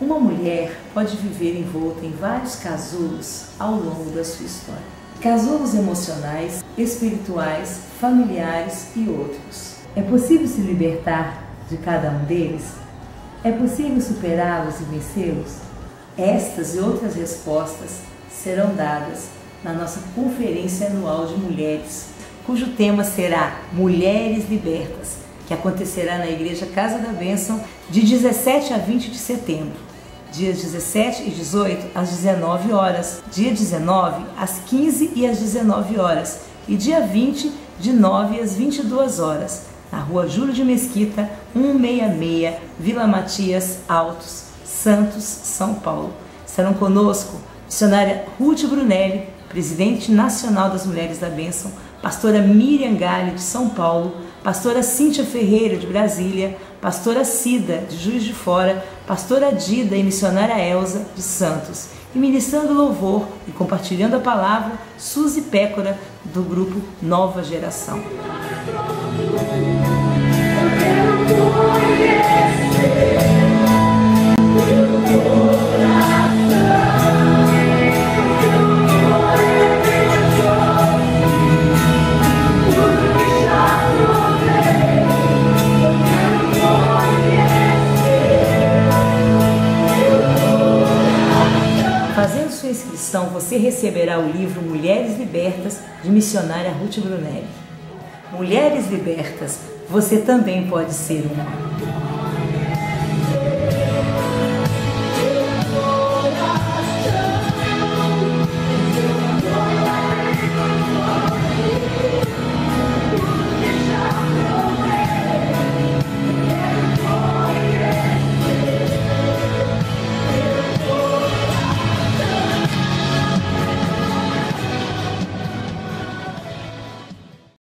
Uma mulher pode viver envolta em vários casulos ao longo da sua história. Casulos emocionais, espirituais, familiares e outros. É possível se libertar de cada um deles? É possível superá-los e vencê-los? Estas e outras respostas serão dadas na nossa Conferência Anual de Mulheres, cujo tema será Mulheres Libertas, que acontecerá na Igreja Casa da Bênção de 17 a 20 de setembro dias 17 e 18 às 19 horas, dia 19 às 15 e às 19 horas. E dia 20 de 9 às 22 horas, na rua Júlio de Mesquita, 166, Vila Matias Altos, Santos, São Paulo. Estarão conosco missionária Ruth Brunelli, presidente nacional das Mulheres da Bênção, pastora Miriam Galho de São Paulo, pastora Cíntia Ferreira de Brasília, pastora Cida de Juiz de Fora, pastora Dida e missionária Elza de Santos. E ministrando louvor e compartilhando a palavra, Suzy Pécora, do grupo Nova Geração. Fazendo sua inscrição, você receberá o livro Mulheres Libertas, de missionária Ruth Brunelli. Mulheres Libertas, você também pode ser uma.